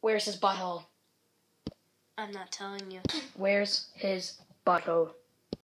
Where's his butthole? I'm not telling you. Where's his butthole?